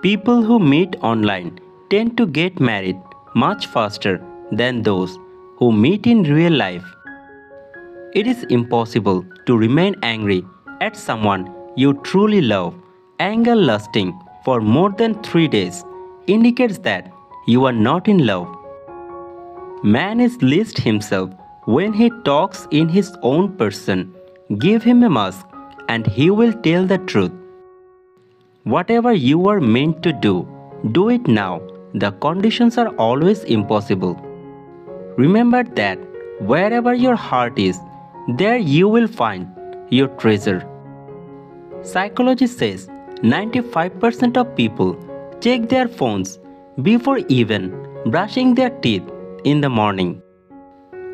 People who meet online tend to get married much faster than those who meet in real life. It is impossible to remain angry at someone you truly love. Anger lasting for more than three days indicates that you are not in love. Man is least himself when he talks in his own person. Give him a mask and he will tell the truth. Whatever you are meant to do, do it now. The conditions are always impossible. Remember that wherever your heart is, there you will find your treasure. Psychology says 95% of people check their phones before even brushing their teeth in the morning.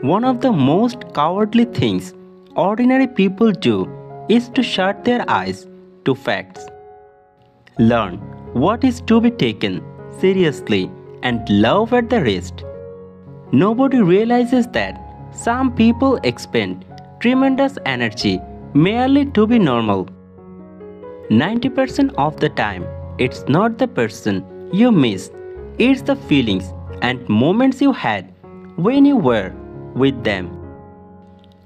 One of the most cowardly things ordinary people do is to shut their eyes to facts. Learn what is to be taken seriously and love at the rest. Nobody realizes that some people expend tremendous energy merely to be normal. 90% of the time, it's not the person you miss, it's the feelings and moments you had when you were with them.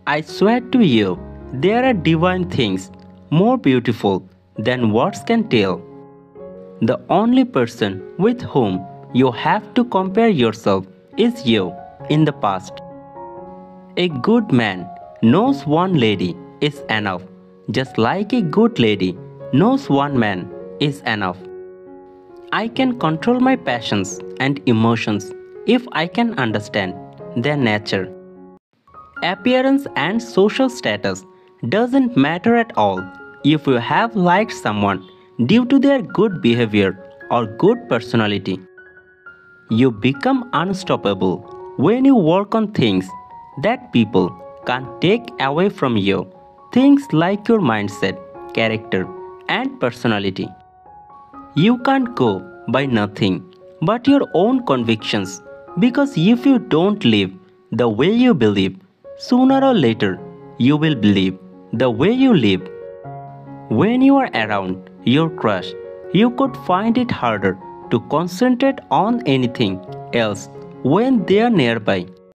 I swear to you, there are divine things more beautiful than words can tell. The only person with whom you have to compare yourself is you in the past. A good man knows one lady is enough, just like a good lady knows one man is enough. I can control my passions and emotions if I can understand their nature. Appearance and social status doesn't matter at all if you have liked someone due to their good behavior or good personality. You become unstoppable when you work on things that people can't take away from you. Things like your mindset, character, and personality. You can't go by nothing but your own convictions because if you don't live the way you believe, sooner or later you will believe the way you live. When you are around your crush, you could find it harder to concentrate on anything else when they are nearby.